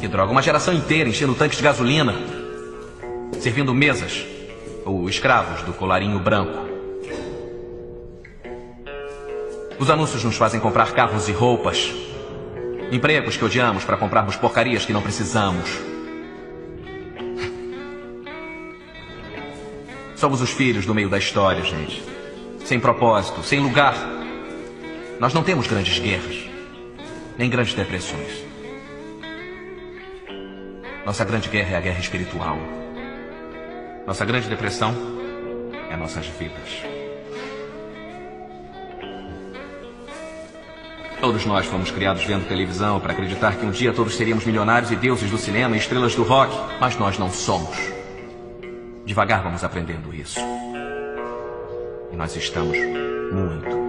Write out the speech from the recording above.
Que droga, uma geração inteira enchendo tanques de gasolina, servindo mesas ou escravos do colarinho branco. Os anúncios nos fazem comprar carros e roupas, empregos que odiamos para comprarmos porcarias que não precisamos. Somos os filhos do meio da história, gente. Sem propósito, sem lugar. Nós não temos grandes guerras, nem grandes depressões. Nossa grande guerra é a guerra espiritual. Nossa grande depressão é nossas vidas. Todos nós fomos criados vendo televisão para acreditar que um dia todos seríamos milionários e deuses do cinema e estrelas do rock, mas nós não somos. Devagar vamos aprendendo isso. E nós estamos muito,